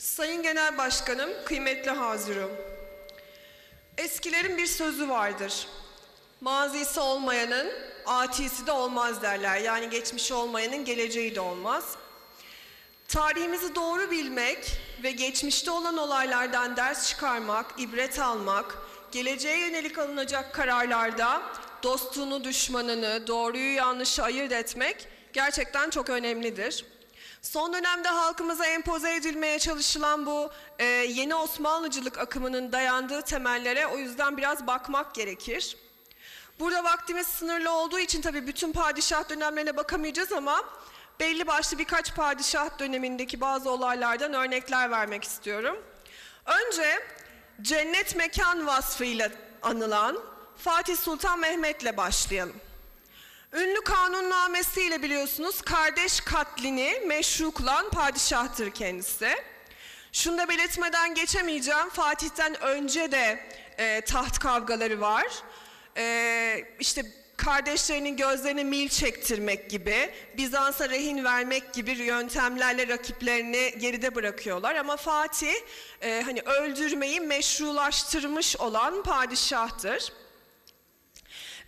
Sayın Genel Başkanım, kıymetli Hazirum. Eskilerin bir sözü vardır. Mazisi olmayanın atisi de olmaz derler. Yani geçmişi olmayanın geleceği de olmaz. Tarihimizi doğru bilmek ve geçmişte olan olaylardan ders çıkarmak, ibret almak, geleceğe yönelik alınacak kararlarda dostluğunu, düşmanını, doğruyu yanlışı ayırt etmek gerçekten çok önemlidir. Son dönemde halkımıza empoze edilmeye çalışılan bu e, yeni Osmanlıcılık akımının dayandığı temellere o yüzden biraz bakmak gerekir. Burada vaktimiz sınırlı olduğu için tabii bütün padişah dönemlerine bakamayacağız ama belli başlı birkaç padişah dönemindeki bazı olaylardan örnekler vermek istiyorum. Önce cennet mekan vasfıyla anılan Fatih Sultan Mehmet'le başlayalım. Ünlü kanunnamesiyle biliyorsunuz kardeş katlini meşru kılan padişahtır kendisi. Şunu da belirtmeden geçemeyeceğim. Fatih'ten önce de e, taht kavgaları var. E, işte kardeşlerinin gözlerine mil çektirmek gibi, Bizans'a rehin vermek gibi yöntemlerle rakiplerini geride bırakıyorlar. Ama Fatih e, hani öldürmeyi meşrulaştırmış olan padişahtır.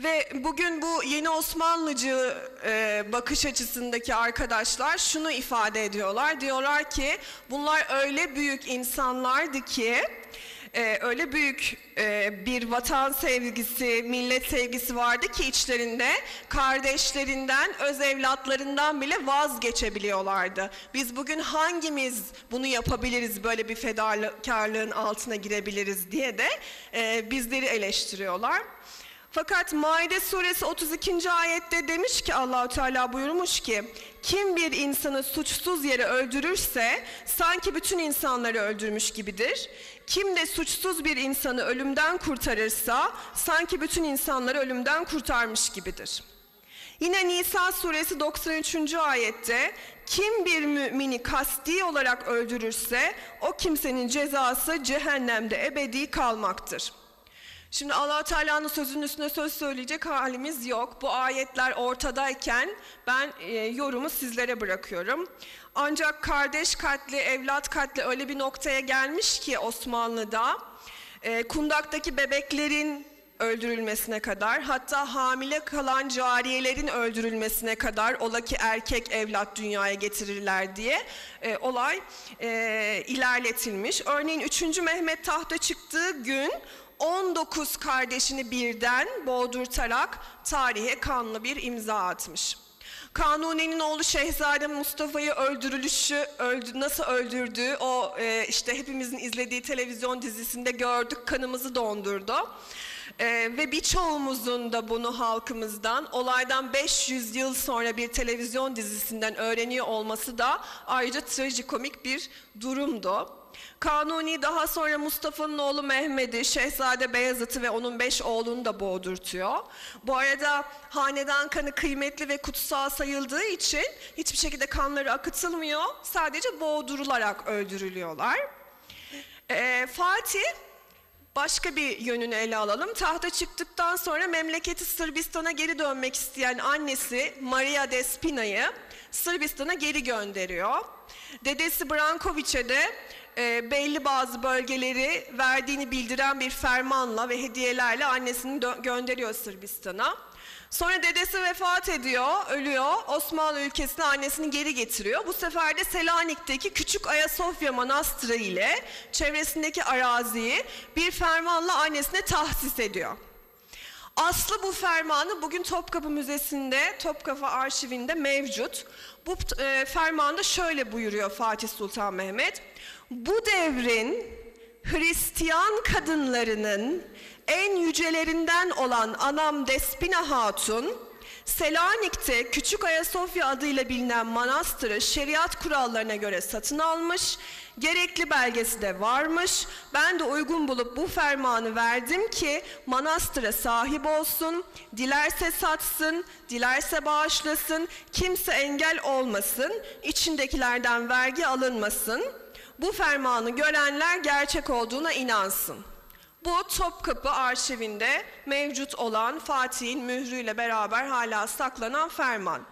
Ve bugün bu yeni Osmanlıcı e, bakış açısındaki arkadaşlar şunu ifade ediyorlar. Diyorlar ki bunlar öyle büyük insanlardı ki e, öyle büyük e, bir vatan sevgisi, millet sevgisi vardı ki içlerinde kardeşlerinden, öz evlatlarından bile vazgeçebiliyorlardı. Biz bugün hangimiz bunu yapabiliriz, böyle bir fedakarlığın altına girebiliriz diye de e, bizleri eleştiriyorlar. Fakat Maide suresi 32. ayette demiş ki Allahu Teala buyurmuş ki kim bir insanı suçsuz yere öldürürse sanki bütün insanları öldürmüş gibidir. Kim de suçsuz bir insanı ölümden kurtarırsa sanki bütün insanları ölümden kurtarmış gibidir. Yine Nisa suresi 93. ayette kim bir mümini kasti olarak öldürürse o kimsenin cezası cehennemde ebedi kalmaktır. Şimdi allah Teala'nın sözünün üstüne söz söyleyecek halimiz yok. Bu ayetler ortadayken ben e, yorumu sizlere bırakıyorum. Ancak kardeş katli, evlat katli öyle bir noktaya gelmiş ki Osmanlı'da e, kundaktaki bebeklerin öldürülmesine kadar hatta hamile kalan cariyelerin öldürülmesine kadar ola ki erkek evlat dünyaya getirirler diye e, olay e, ilerletilmiş. Örneğin 3. Mehmet tahta çıktığı gün 19 kardeşini birden boğdurtarak tarihe kanlı bir imza atmış. Kanuni'nin oğlu Şehzade Mustafa'yı öldürülüşü, öldü, nasıl öldürdüğü o e, işte hepimizin izlediği televizyon dizisinde gördük, kanımızı dondurdu. E, ve birçoğumuzun da bunu halkımızdan olaydan 500 yıl sonra bir televizyon dizisinden öğreniyor olması da ayrıca trajikomik bir durumdu. Kanuni daha sonra Mustafa'nın oğlu Mehmet'i, Şehzade Beyazıt'ı ve onun beş oğlunu da boğdurtuyor. Bu arada hanedan kanı kıymetli ve kutsal sayıldığı için hiçbir şekilde kanları akıtılmıyor. Sadece boğdurularak öldürülüyorlar. Ee, Fatih başka bir yönünü ele alalım. Tahta çıktıktan sonra memleketi Sırbistan'a geri dönmek isteyen annesi Maria Despina'yı Sırbistan'a geri gönderiyor. Dedesi Brankoviç'e de e, belli bazı bölgeleri verdiğini bildiren bir fermanla ve hediyelerle annesini gönderiyor Sırbistan'a. Sonra dedesi vefat ediyor, ölüyor. Osmanlı ülkesine annesini geri getiriyor. Bu sefer de Selanik'teki Küçük Ayasofya Manastırı ile çevresindeki araziyi bir fermanla annesine tahsis ediyor. Aslı bu fermanı bugün Topkapı Müzesi'nde, Topkapı Arşivinde mevcut. Bu e, fermanda şöyle buyuruyor Fatih Sultan Mehmet. Bu devrin Hristiyan kadınlarının en yücelerinden olan anam Despina Hatun, Selanik'te Küçük Ayasofya adıyla bilinen manastırı şeriat kurallarına göre satın almış, gerekli belgesi de varmış. Ben de uygun bulup bu fermanı verdim ki manastıra sahip olsun, dilerse satsın, dilerse bağışlasın, kimse engel olmasın, içindekilerden vergi alınmasın.'' Bu fermanı görenler gerçek olduğuna inansın. Bu Topkapı arşivinde mevcut olan Fatih'in mührüyle beraber hala saklanan ferman.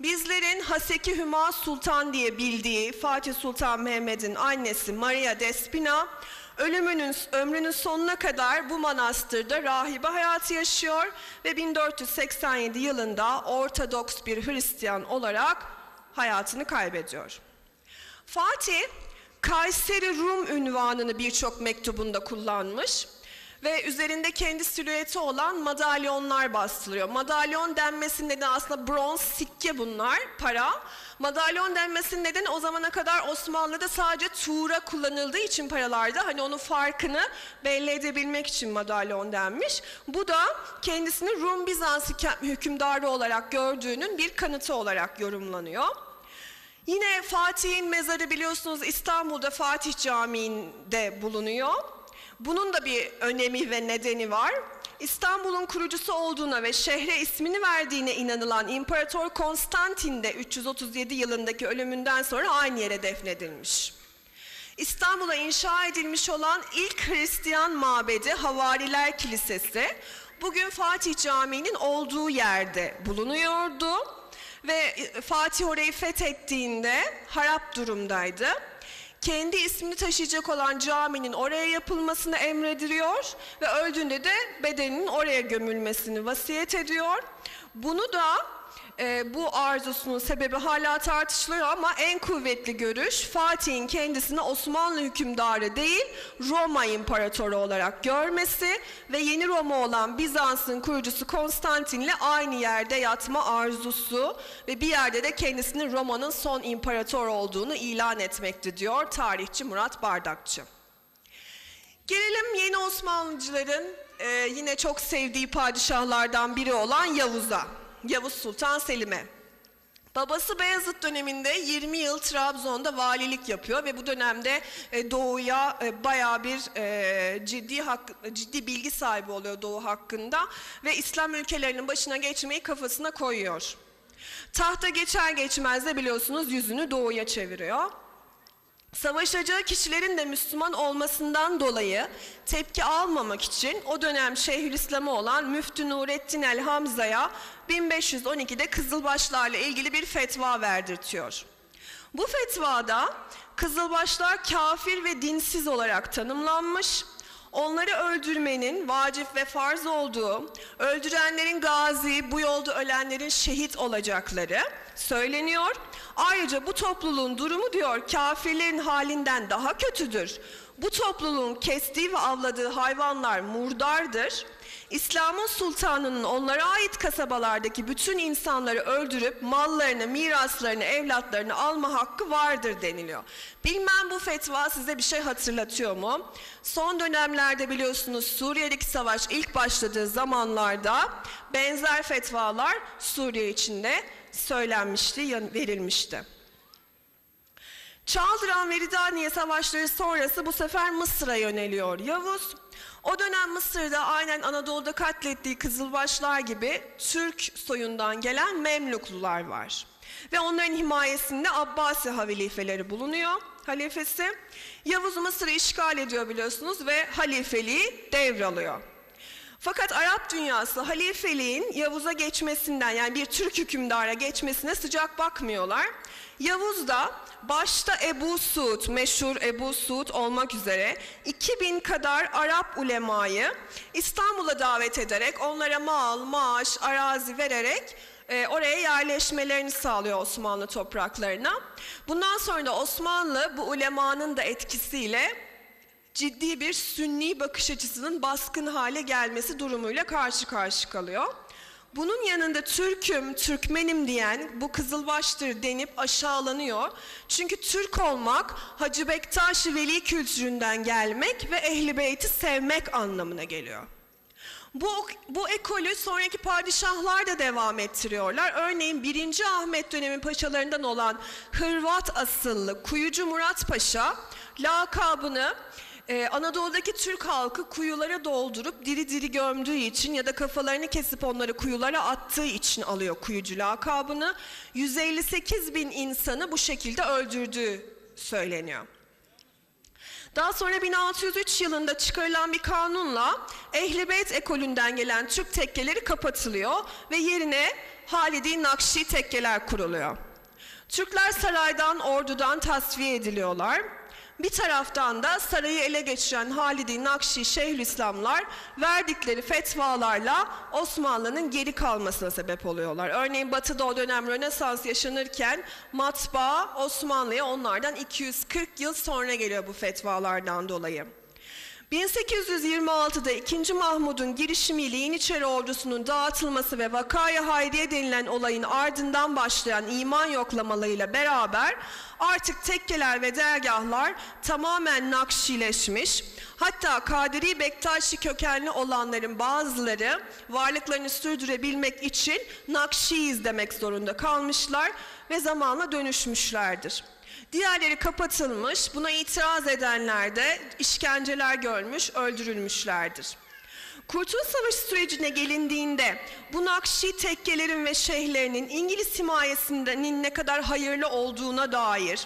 Bizlerin Haseki Hüma Sultan diye bildiği Fatih Sultan Mehmet'in annesi Maria Despina ölümünün ömrünün sonuna kadar bu manastırda rahibe hayatı yaşıyor ve 1487 yılında Ortodoks bir Hristiyan olarak hayatını kaybediyor. Fatih Kayseri Rum ünvanını birçok mektubunda kullanmış ve üzerinde kendi silüeti olan madalyonlar bastırıyor. Madalyon denmesinin nedeni aslında bronz sikke bunlar, para. Madalyon denmesinin nedeni o zamana kadar Osmanlı'da sadece tuğra kullanıldığı için paralarda hani onun farkını belli edebilmek için madalyon denmiş. Bu da kendisini Rum Bizans hükümdarı olarak gördüğünün bir kanıtı olarak yorumlanıyor. Yine Fatih'in mezarı biliyorsunuz İstanbul'da Fatih Camii'nde bulunuyor. Bunun da bir önemi ve nedeni var. İstanbul'un kurucusu olduğuna ve şehre ismini verdiğine inanılan İmparator Konstantin de 337 yılındaki ölümünden sonra aynı yere defnedilmiş. İstanbul'a inşa edilmiş olan ilk Hristiyan mabedi Havariler Kilisesi bugün Fatih Camii'nin olduğu yerde bulunuyordu ve Fatih orayı fethettiğinde harap durumdaydı kendi ismini taşıyacak olan caminin oraya yapılmasını emrediliyor ve öldüğünde de bedeninin oraya gömülmesini vasiyet ediyor. Bunu da e, bu arzusunun sebebi hala tartışılıyor ama en kuvvetli görüş Fatih'in kendisini Osmanlı hükümdarı değil Roma imparatoru olarak görmesi ve yeni Roma olan Bizans'ın kurucusu Konstantin'le aynı yerde yatma arzusu ve bir yerde de kendisinin Roma'nın son imparator olduğunu ilan etmekti diyor tarihçi Murat Bardakçı. Gelelim yeni Osmanlıcıların e, yine çok sevdiği padişahlardan biri olan Yavuz'a. Yavuz Sultan Selim'e. Babası Beyazıt döneminde 20 yıl Trabzon'da valilik yapıyor ve bu dönemde e, Doğu'ya e, bayağı bir e, ciddi hak, ciddi bilgi sahibi oluyor Doğu hakkında ve İslam ülkelerinin başına geçmeyi kafasına koyuyor. Tahta geçer geçmez de biliyorsunuz yüzünü Doğu'ya çeviriyor. Savaşacağı kişilerin de Müslüman olmasından dolayı tepki almamak için o dönem Şeyhülislam'ı olan Müftü Nurettin el Hamza'ya 1512'de Kızılbaşlarla ilgili bir fetva verdirtiyor. Bu fetvada Kızılbaşlar kafir ve dinsiz olarak tanımlanmış, onları öldürmenin vacip ve farz olduğu, öldürenlerin gazi, bu yolda ölenlerin şehit olacakları söyleniyor. Ayrıca bu topluluğun durumu diyor kafirlerin halinden daha kötüdür. Bu topluluğun kestiği ve avladığı hayvanlar murdardır. İslam'ın sultanının onlara ait kasabalardaki bütün insanları öldürüp mallarını, miraslarını, evlatlarını alma hakkı vardır deniliyor. Bilmem bu fetva size bir şey hatırlatıyor mu? Son dönemlerde biliyorsunuz Suriye'deki savaş ilk başladığı zamanlarda benzer fetvalar Suriye içinde söylenmişti, verilmişti. Çaldıran ve Ridaniye savaşları sonrası bu sefer Mısır'a yöneliyor Yavuz. O dönem Mısır'da aynen Anadolu'da katlettiği Kızılbaşlar gibi Türk soyundan gelen Memluklular var. Ve onların himayesinde Abbasi halifeleri bulunuyor. Halifesi Yavuz Mısır'ı işgal ediyor biliyorsunuz ve halifeliği devralıyor. Fakat Arap dünyası halifeliğin Yavuz'a geçmesinden yani bir Türk hükümdara geçmesine sıcak bakmıyorlar. Yavuz da başta Ebu Suud, meşhur Ebu Suud olmak üzere 2000 kadar Arap ulemayı İstanbul'a davet ederek onlara mal, maaş, arazi vererek e, oraya yerleşmelerini sağlıyor Osmanlı topraklarına. Bundan sonra da Osmanlı bu ulemanın da etkisiyle ciddi bir sünni bakış açısının baskın hale gelmesi durumuyla karşı karşı kalıyor. Bunun yanında Türk'üm, Türkmenim diyen bu Kızılbaştır denip aşağılanıyor. Çünkü Türk olmak Hacı Bektaş Veli kültüründen gelmek ve Ehli Beyt'i sevmek anlamına geliyor. Bu, bu ekolü sonraki padişahlar da devam ettiriyorlar. Örneğin 1. Ahmet dönemi paşalarından olan Hırvat asıllı Kuyucu Murat Paşa lakabını ee, Anadolu'daki Türk halkı kuyulara doldurup diri diri gömdüğü için ya da kafalarını kesip onları kuyulara attığı için alıyor kuyucu lakabını. 158 bin insanı bu şekilde öldürdüğü söyleniyor. Daha sonra 1603 yılında çıkarılan bir kanunla Ehli Beyt ekolünden gelen Türk tekkeleri kapatılıyor ve yerine Halidi Nakşi tekkeler kuruluyor. Türkler saraydan, ordudan tasfiye ediliyorlar. Bir taraftan da sarayı ele geçiren Halidi Nakşi Şeyhülislamlar verdikleri fetvalarla Osmanlı'nın geri kalmasına sebep oluyorlar. Örneğin Batı'da o dönem Rönesans yaşanırken matbaa Osmanlı'ya onlardan 240 yıl sonra geliyor bu fetvalardan dolayı. 1826'da 2. Mahmud'un girişimiyle Yeniçeri ordusunun dağıtılması ve Vakaya Hayriye denilen olayın ardından başlayan iman yoklamalarıyla beraber artık tekkeler ve dergahlar tamamen Nakşileşmiş. Hatta Kadiri Bektaşi kökenli olanların bazıları varlıklarını sürdürebilmek için Nakşiyiz demek zorunda kalmışlar ve zamanla dönüşmüşlerdir. Diğerleri kapatılmış, buna itiraz edenler de işkenceler görmüş, öldürülmüşlerdir. Kurtuluş Savaşı sürecine gelindiğinde bu Nakşi tekkelerin ve şeyhlerinin İngiliz himayesinin ne kadar hayırlı olduğuna dair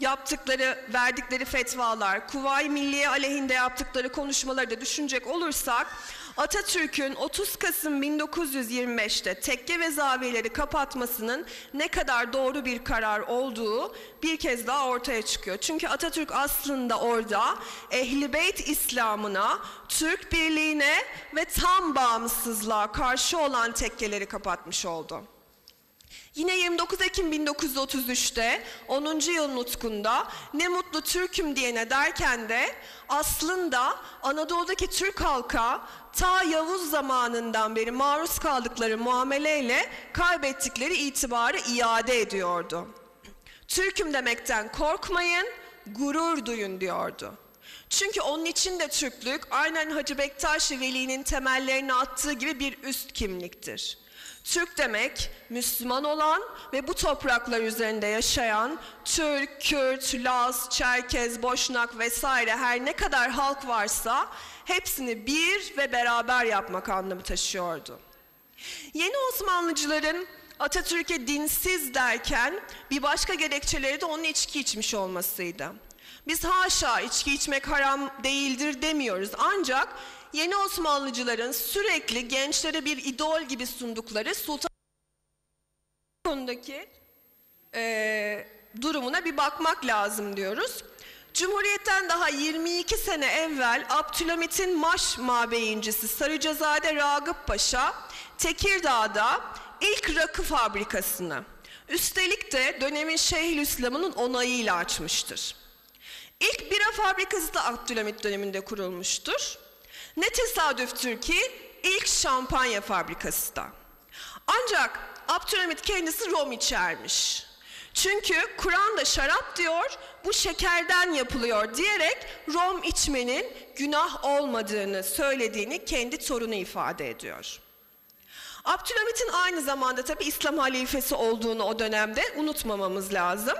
yaptıkları, verdikleri fetvalar, Kuvayi Milliye aleyhinde yaptıkları konuşmaları da düşünecek olursak Atatürk'ün 30 Kasım 1925'te tekke ve zaviyeleri kapatmasının ne kadar doğru bir karar olduğu bir kez daha ortaya çıkıyor. Çünkü Atatürk aslında orada Ehli Beyt İslam'ına, Türk birliğine ve tam bağımsızlığa karşı olan tekkeleri kapatmış oldu. Yine 29 Ekim 1933'te 10. yıl nutkunda ne mutlu Türk'üm diyene derken de aslında Anadolu'daki Türk halka ta Yavuz zamanından beri maruz kaldıkları muameleyle kaybettikleri itibarı iade ediyordu. Türk'üm demekten korkmayın, gurur duyun diyordu. Çünkü onun için de Türklük aynen Hacı Bektaş Veli'nin temellerini attığı gibi bir üst kimliktir. Türk demek Müslüman olan ve bu topraklar üzerinde yaşayan Türk, Kürt, Laz, Çerkez, Boşnak vesaire her ne kadar halk varsa hepsini bir ve beraber yapmak anlamı taşıyordu. Yeni Osmanlıcıların Atatürk'e dinsiz derken bir başka gerekçeleri de onun içki içmiş olmasıydı. Biz haşa içki içmek haram değildir demiyoruz ancak yeni Osmanlıcıların sürekli gençlere bir idol gibi sundukları Sultan konudaki e, durumuna bir bakmak lazım diyoruz. Cumhuriyetten daha 22 sene evvel Abdülhamit'in Maş mabeyincisi Sarıcazade Ragıp Paşa Tekirdağ'da ilk rakı fabrikasını üstelik de dönemin Şeyhülislam'ın onayıyla açmıştır. İlk bira fabrikası da Abdülhamit döneminde kurulmuştur. Ne tesadüftür ki ilk şampanya fabrikası da. Ancak Abdülhamit kendisi rom içermiş. Çünkü Kur'an'da şarap diyor, bu şekerden yapılıyor diyerek rom içmenin günah olmadığını söylediğini kendi torunu ifade ediyor. Abdülhamit'in aynı zamanda tabi İslam halifesi olduğunu o dönemde unutmamamız lazım.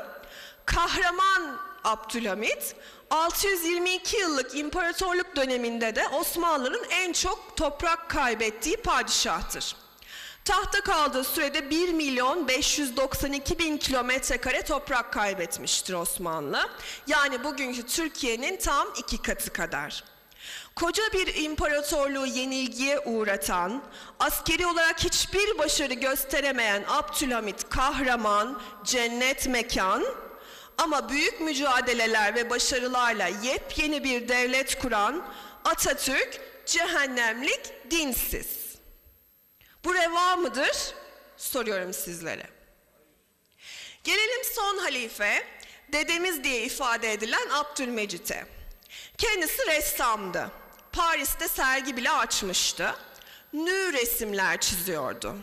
Kahraman Abdülhamit 622 yıllık imparatorluk döneminde de Osmanlı'nın en çok toprak kaybettiği padişahtır. Tahta kaldığı sürede 1 milyon 592 bin kilometre kare toprak kaybetmiştir Osmanlı. Yani bugünkü Türkiye'nin tam iki katı kadar. Koca bir imparatorluğu yenilgiye uğratan, askeri olarak hiçbir başarı gösteremeyen Abdülhamit kahraman, cennet mekan, ama büyük mücadeleler ve başarılarla yepyeni bir devlet kuran Atatürk cehennemlik dinsiz. Bu reva mıdır? Soruyorum sizlere. Gelelim son halife, dedemiz diye ifade edilen Abdülmecit'e. Kendisi ressamdı. Paris'te sergi bile açmıştı. Nü resimler çiziyordu.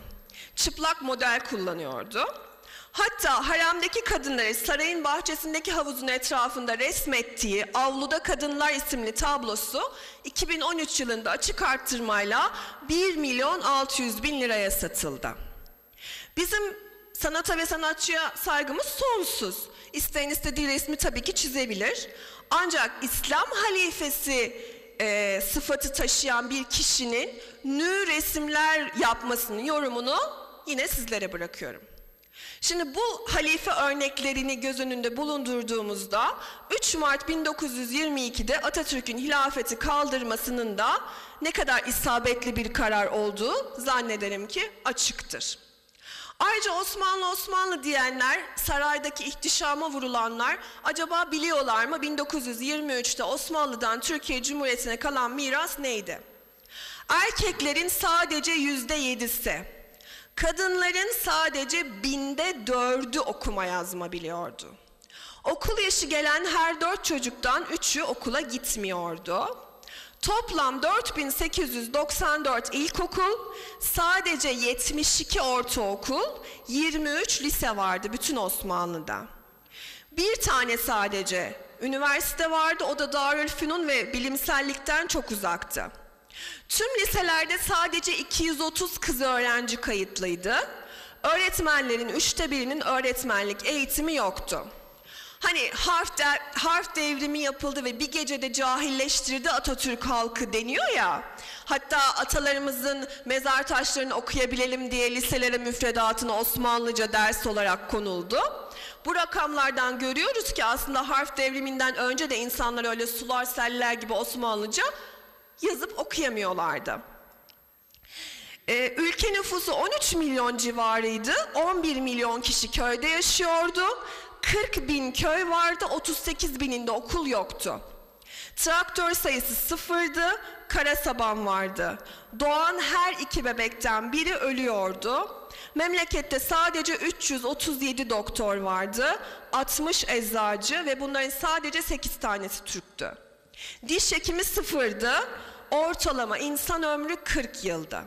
Çıplak model kullanıyordu. Hatta haremdeki kadınları sarayın bahçesindeki havuzun etrafında resmettiği Avluda Kadınlar isimli tablosu 2013 yılında açık arttırmayla 1 milyon 600 bin liraya satıldı. Bizim sanata ve sanatçıya saygımız sonsuz. İsteyen istediği resmi tabii ki çizebilir. Ancak İslam halifesi e, sıfatı taşıyan bir kişinin nü resimler yapmasının yorumunu yine sizlere bırakıyorum. Şimdi bu halife örneklerini göz önünde bulundurduğumuzda 3 Mart 1922'de Atatürk'ün hilafeti kaldırmasının da ne kadar isabetli bir karar olduğu zannederim ki açıktır. Ayrıca Osmanlı Osmanlı diyenler, saraydaki ihtişama vurulanlar acaba biliyorlar mı 1923'te Osmanlı'dan Türkiye Cumhuriyeti'ne kalan miras neydi? Erkeklerin sadece yüzde yedisi, kadınların sadece binde dördü okuma yazma biliyordu. Okul yaşı gelen her dört çocuktan üçü okula gitmiyordu. Toplam 4894 ilkokul, sadece 72 ortaokul, 23 lise vardı bütün Osmanlı'da. Bir tane sadece üniversite vardı, o da Darülfünun ve bilimsellikten çok uzaktı. Tüm liselerde sadece 230 kız öğrenci kayıtlıydı. Öğretmenlerin üçte birinin öğretmenlik eğitimi yoktu. Hani harf, de, harf devrimi yapıldı ve bir gecede cahilleştirdi Atatürk halkı deniyor ya. Hatta atalarımızın mezar taşlarını okuyabilelim diye liselere müfredatına Osmanlıca ders olarak konuldu. Bu rakamlardan görüyoruz ki aslında harf devriminden önce de insanlar öyle sular seller gibi Osmanlıca yazıp okuyamıyorlardı. Ee, ülke nüfusu 13 milyon civarıydı. 11 milyon kişi köyde yaşıyordu. 40 bin köy vardı, 38 bininde okul yoktu. Traktör sayısı sıfırdı, kara saban vardı. Doğan her iki bebekten biri ölüyordu. Memlekette sadece 337 doktor vardı, 60 eczacı ve bunların sadece 8 tanesi Türktü. Diş hekimi sıfırdı, ortalama insan ömrü 40 yıldı.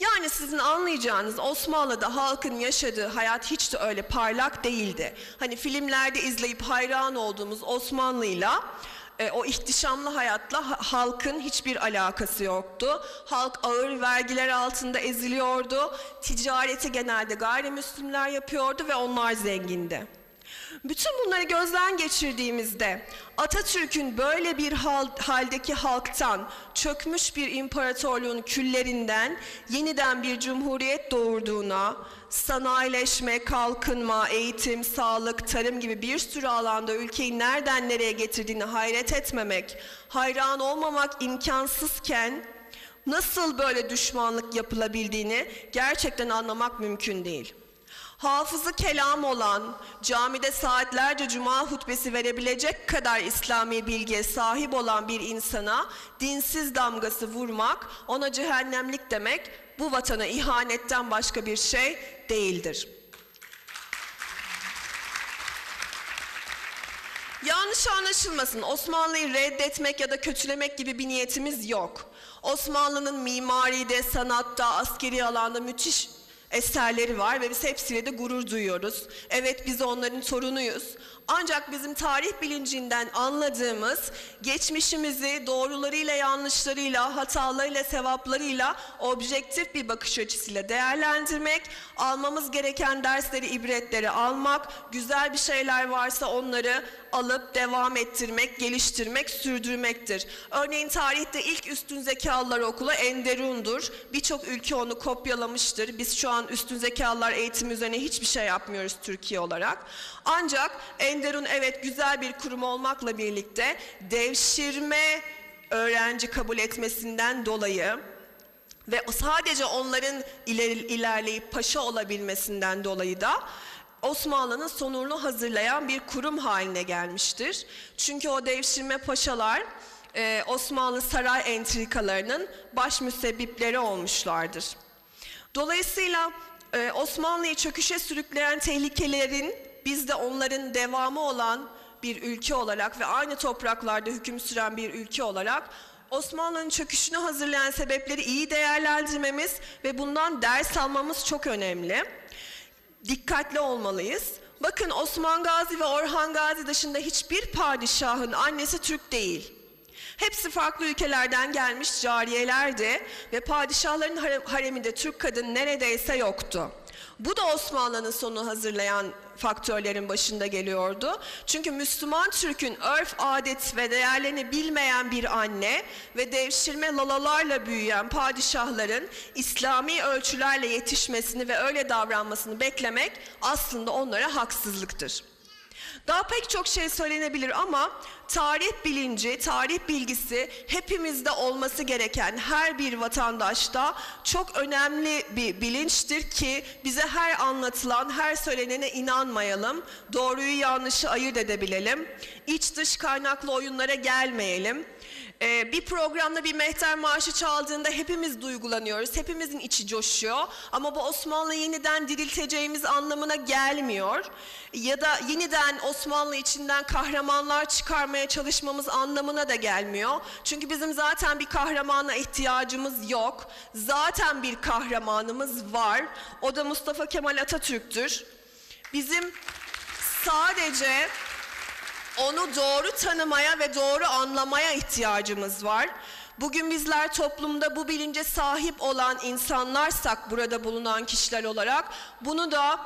Yani sizin anlayacağınız Osmanlı'da halkın yaşadığı hayat hiç de öyle parlak değildi. Hani filmlerde izleyip hayran olduğumuz Osmanlı'yla e, o ihtişamlı hayatla ha- halkın hiçbir alakası yoktu. Halk ağır vergiler altında eziliyordu. Ticareti genelde gayrimüslimler yapıyordu ve onlar zengindi. Bütün bunları gözden geçirdiğimizde Atatürk'ün böyle bir hal, haldeki halktan çökmüş bir imparatorluğun küllerinden yeniden bir cumhuriyet doğurduğuna, sanayileşme, kalkınma, eğitim, sağlık, tarım gibi bir sürü alanda ülkeyi nereden nereye getirdiğini hayret etmemek, hayran olmamak imkansızken nasıl böyle düşmanlık yapılabildiğini gerçekten anlamak mümkün değil. Hafızı kelam olan, camide saatlerce cuma hutbesi verebilecek kadar İslami bilgiye sahip olan bir insana dinsiz damgası vurmak, ona cehennemlik demek bu vatana ihanetten başka bir şey değildir. Yanlış anlaşılmasın. Osmanlı'yı reddetmek ya da kötülemek gibi bir niyetimiz yok. Osmanlı'nın mimaride, sanatta, askeri alanda müthiş eserleri var ve biz hepsiyle de gurur duyuyoruz. Evet biz onların torunuyuz. Ancak bizim tarih bilincinden anladığımız geçmişimizi doğrularıyla, yanlışlarıyla, hatalarıyla, sevaplarıyla objektif bir bakış açısıyla değerlendirmek, almamız gereken dersleri, ibretleri almak, güzel bir şeyler varsa onları alıp devam ettirmek, geliştirmek, sürdürmektir. Örneğin tarihte ilk üstün zekalılar okulu Enderun'dur. Birçok ülke onu kopyalamıştır. Biz şu an üstün zekalılar eğitimi üzerine hiçbir şey yapmıyoruz Türkiye olarak. Ancak Enderun evet güzel bir kurum olmakla birlikte devşirme öğrenci kabul etmesinden dolayı ve sadece onların ileri- ilerleyip paşa olabilmesinden dolayı da Osmanlı'nın sonunu hazırlayan bir kurum haline gelmiştir. Çünkü o devşirme paşalar e, Osmanlı saray entrikalarının baş müsebbipleri olmuşlardır. Dolayısıyla e, Osmanlı'yı çöküşe sürükleyen tehlikelerin biz de onların devamı olan bir ülke olarak ve aynı topraklarda hüküm süren bir ülke olarak Osmanlı'nın çöküşünü hazırlayan sebepleri iyi değerlendirmemiz ve bundan ders almamız çok önemli. Dikkatli olmalıyız. Bakın Osman Gazi ve Orhan Gazi dışında hiçbir padişahın annesi Türk değil. Hepsi farklı ülkelerden gelmiş cariyelerdi ve padişahların hare- hareminde Türk kadın neredeyse yoktu. Bu da Osmanlı'nın sonunu hazırlayan faktörlerin başında geliyordu. Çünkü Müslüman Türk'ün örf, adet ve değerlerini bilmeyen bir anne ve devşirme lalalarla büyüyen padişahların İslami ölçülerle yetişmesini ve öyle davranmasını beklemek aslında onlara haksızlıktır. Daha pek çok şey söylenebilir ama tarih bilinci, tarih bilgisi hepimizde olması gereken her bir vatandaşta çok önemli bir bilinçtir ki bize her anlatılan, her söylenene inanmayalım. Doğruyu yanlışı ayırt edebilelim. İç dış kaynaklı oyunlara gelmeyelim. Ee, bir programda bir mehter marşı çaldığında hepimiz duygulanıyoruz, hepimizin içi coşuyor. Ama bu Osmanlı yeniden dirilteceğimiz anlamına gelmiyor. Ya da yeniden Osmanlı içinden kahramanlar çıkarmaya çalışmamız anlamına da gelmiyor. Çünkü bizim zaten bir kahramana ihtiyacımız yok. Zaten bir kahramanımız var. O da Mustafa Kemal Atatürk'tür. Bizim sadece onu doğru tanımaya ve doğru anlamaya ihtiyacımız var. Bugün bizler toplumda bu bilince sahip olan insanlarsak burada bulunan kişiler olarak bunu da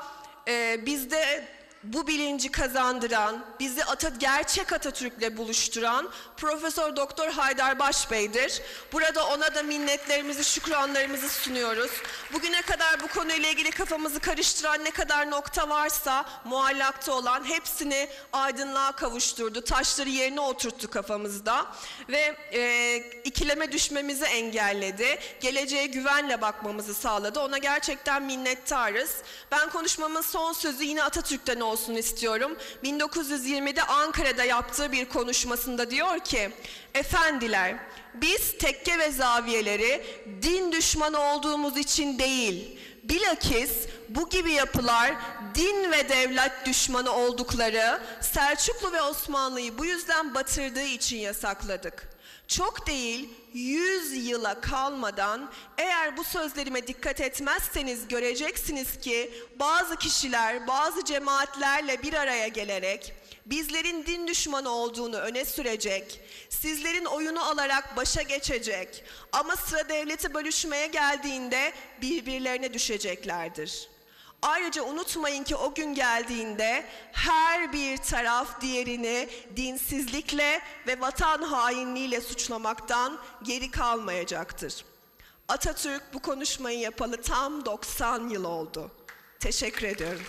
e, bizde bu bilinci kazandıran, bizi ata, gerçek Atatürk'le buluşturan Profesör Doktor Haydar Başbey'dir. Burada ona da minnetlerimizi, şükranlarımızı sunuyoruz. Bugüne kadar bu konuyla ilgili kafamızı karıştıran ne kadar nokta varsa muallakta olan hepsini aydınlığa kavuşturdu. Taşları yerine oturttu kafamızda ve e, ikileme düşmemizi engelledi. Geleceğe güvenle bakmamızı sağladı. Ona gerçekten minnettarız. Ben konuşmamın son sözü yine Atatürk'ten olsun istiyorum. 1920'de Ankara'da yaptığı bir konuşmasında diyor ki, Efendiler, biz tekke ve zaviyeleri din düşmanı olduğumuz için değil, bilakis bu gibi yapılar din ve devlet düşmanı oldukları Selçuklu ve Osmanlı'yı bu yüzden batırdığı için yasakladık. Çok değil, yüz yıla kalmadan eğer bu sözlerime dikkat etmezseniz göreceksiniz ki bazı kişiler, bazı cemaatlerle bir araya gelerek bizlerin din düşmanı olduğunu öne sürecek, sizlerin oyunu alarak başa geçecek ama sıra devleti bölüşmeye geldiğinde birbirlerine düşeceklerdir. Ayrıca unutmayın ki o gün geldiğinde her bir taraf diğerini dinsizlikle ve vatan hainliğiyle suçlamaktan geri kalmayacaktır. Atatürk bu konuşmayı yapalı tam 90 yıl oldu. Teşekkür ediyorum.